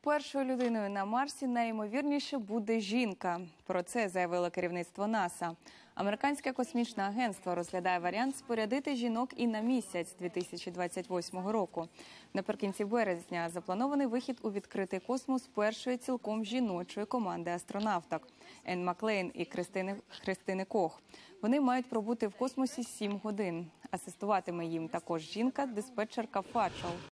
Першою людиною на Марсі найімовірніше буде жінка. Про це заявило керівництво НАСА. Американське космічне агентство розглядає варіант спорядити жінок і на місяць 2028 року. Наприкінці березня запланований вихід у відкритий космос першої цілком жіночої команди астронавток Енн Маклейн і Кристини Христини Кох. Вони мають пробути в космосі 7 годин. Асистуватиме їм також жінка, диспетчерка Фачел.